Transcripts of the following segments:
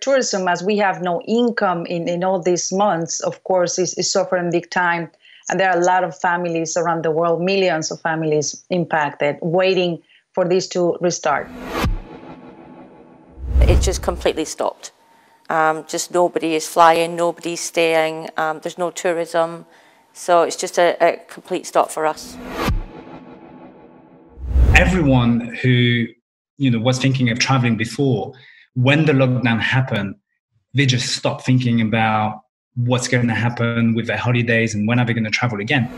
tourism, as we have no income in, in all these months, of course, is, is suffering big time. And there are a lot of families around the world, millions of families impacted, waiting for this to restart. It just completely stopped. Um, just nobody is flying, nobody's staying, um, there's no tourism. So it's just a, a complete stop for us. Everyone who you know was thinking of traveling before, when the lockdown happened, they just stopped thinking about what's going to happen with their holidays and when are they going to travel again.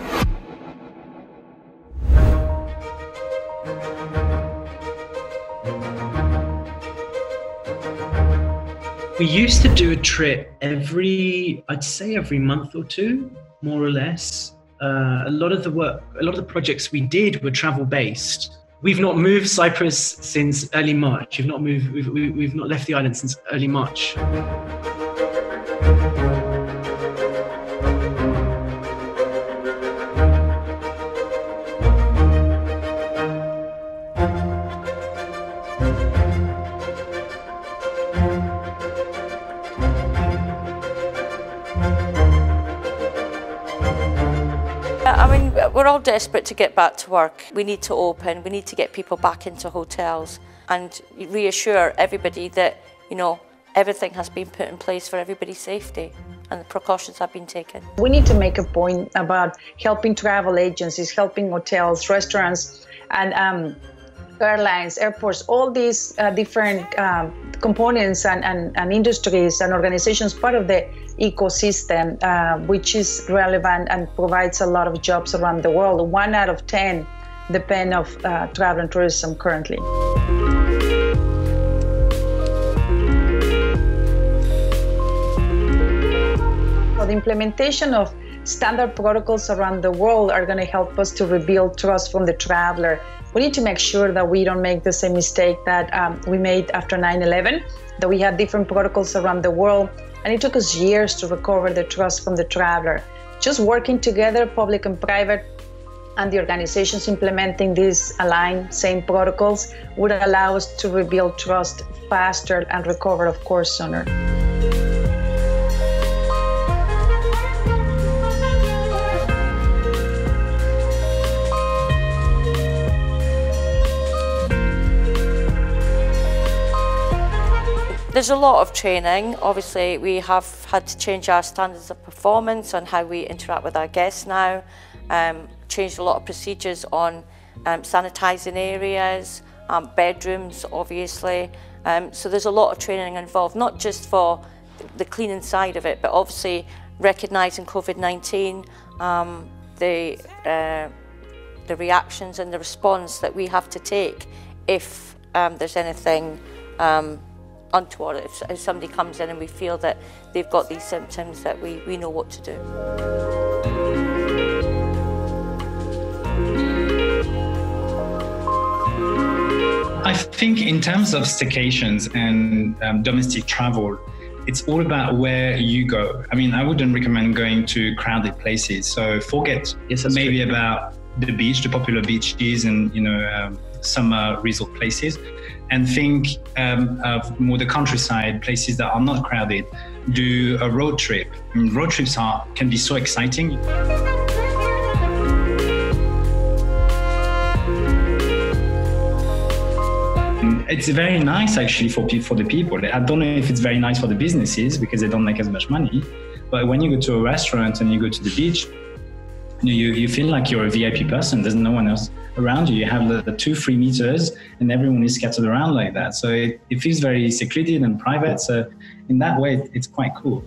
We used to do a trip every, I'd say every month or two, more or less. Uh, a lot of the work, a lot of the projects we did were travel based. We've not moved Cyprus since early March. We've not moved. We've, we've not left the island since early March. We're all desperate to get back to work. We need to open, we need to get people back into hotels and reassure everybody that, you know, everything has been put in place for everybody's safety and the precautions have been taken. We need to make a point about helping travel agencies, helping hotels, restaurants, and um, airlines, airports, all these uh, different um, components and, and, and industries and organizations part of the ecosystem, uh, which is relevant and provides a lot of jobs around the world. One out of 10 depend of uh, travel and tourism currently. So the implementation of standard protocols around the world are going to help us to rebuild trust from the traveler. We need to make sure that we don't make the same mistake that um, we made after 9 11, that we had different protocols around the world and it took us years to recover the trust from the traveler. Just working together, public and private, and the organizations implementing these aligned same protocols would allow us to rebuild trust faster and recover, of course, sooner. There's a lot of training. Obviously, we have had to change our standards of performance on how we interact with our guests now. Um, changed a lot of procedures on um, sanitising areas, um, bedrooms, obviously. Um, so there's a lot of training involved, not just for the cleaning side of it, but obviously recognising COVID-19, um, the, uh, the reactions and the response that we have to take if um, there's anything um, untoward if, if somebody comes in and we feel that they've got these symptoms that we, we know what to do. I think in terms of staycations and um, domestic travel, it's all about where you go. I mean, I wouldn't recommend going to crowded places. So forget yes, maybe true. about the beach, the popular beaches, and you know um, summer resort places and think um, of more the countryside, places that are not crowded. Do a road trip. I mean, road trips are can be so exciting. It's very nice actually for for the people. I don't know if it's very nice for the businesses because they don't make as much money. But when you go to a restaurant and you go to the beach, you, you feel like you're a VIP person. There's no one else around you. You have the, the two, three meters, and everyone is scattered around like that. So it, it feels very secluded and private. So in that way, it's quite cool.